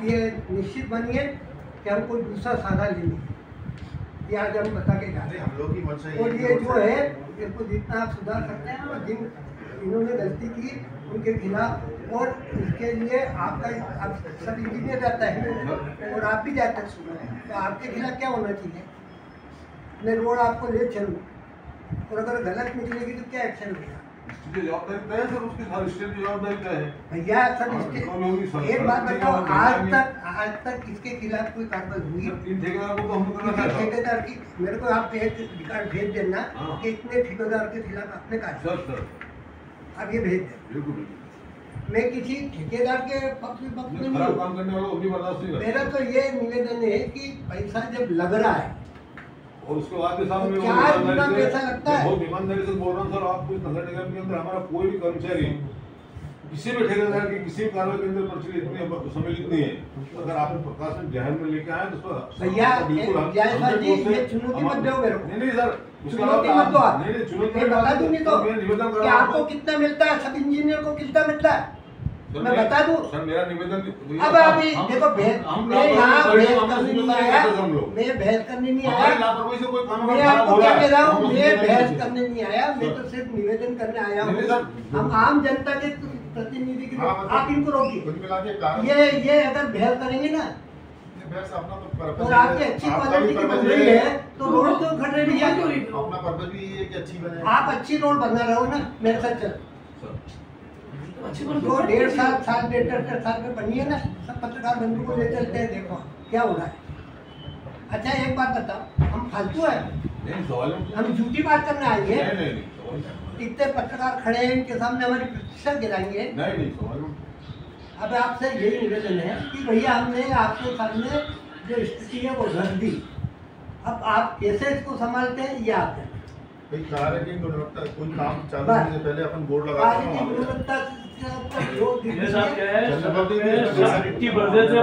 आप ये निश्चित बनिए कि हम कोई दूसरा साधा लेंगे ये आज हम बता के जा रहे नहीं हम लोग की मंशा हैं और ये जो है इसको जितना आप सुधार सकते हैं और जिन इन्होंने गलती की उनके खिलाफ और इसके लिए आपका आप सब इंजीनियर जाता है। और आप भी जाते हैं तो आपके खिलाफ क्या होना चाहिए? मैं रोड आपको ले चलूँ। और अगर गलत निकलेगी तो क्या एक्शन लेगा इसकी जवाबदारी तय सर उसकी हर स्टेट की जवाबदारी तय भैया सर इसके कौन होगी सर? एक बात बताओ आज तक आज तक इसके खिलाफ कोई कार्रवाई हुई? तीन ठेकेदार को तो हम ठेकेदार की मेरे को आप भेज रिकॉर्ड भेज देना हाँ। कि इतने ठेकेदार के खिलाफ आपने कार्रवाई सर सर। अब ये भेज दें बिल्कुल बिल्कुल। मैं किसी ठेकेदार के पक्ष में नहीं मेरा तो ये निवेदन है कि पैसा जब लग रहा है और उसके बाद के साथ में है। बहुत ईमानदारी से बोल रहा हूँ सर आपको इस नगर निगम के अंदर हमारा कोई भी कर्मचारी किसी भी ठेकेदार की किसी भी कार्रवाई के अंदर पर्ची इतनी है, सम्मिलित नहीं है अगर आप प्रकाश में जहर में लेके आए तो उसको भैया, बिल्कुल हम- जायसवाल जी, 100% ये चुनौती मत दो मेरे को। नहीं नहीं सर चुनौती मत दो आप नहीं नहीं चुनौती मैं। तो निवेदन आपको कितना मिलता है सब इंजीनियर को कितना मिलता है मैं बता दूँ? सर मेरा निवेदन अब अभी देखो भेद हम मैं यहाँ भेद करने नहीं आया। मैं भेद करने नहीं आया। लापरवाही से कोई काम मैं आपको क्या कह रहा हूँ? मैं करने नहीं आया। मैं तो सिर्फ़ निवेदन करने आया हूँ। हम आम जनता के प्रतिनिधि के हाँ, आप इनको रोकिए। ये ये अगर बहस करेंगे ना बहस अपना तो और आपकी अच्छी क्वालिटी की बन रही है तो रोड क्यों खड़ रही भैया? अपना पर्पज भी ये है कि अच्छी बने। आप अच्छी रोड बना रहे हो ना मेरे साथ चल। जो डेढ़ साल साल डेढ़ डेढ़ साल में बनी है ना सब पत्रकार बंधु को ले चलते हैं देखो क्या हो रहा है। अच्छा एक बात बताओ हम फालतू है? नहीं सवाल नहीं हम झूठी बात करने आएँगे नहीं नहीं सवाल नहीं। इतने पत्रकार खड़े हैं इनके सामने हमारी प्रतिष्ठा गिराएँगे। नहीं नहीं सवाल नहीं। अब आपसे यही निवेदन है कि भैया हमने आपके सामने जो स्थिति है वो रख दी अब आप कैसे इसको संभालते हैं ये आप। भाई कार्य की गुणवत्ता कोई काम चालू। होने से पहले अपन बोर्ड लगाते कार्य हैं पे। गुणवत्ता जो ये साहब क्या है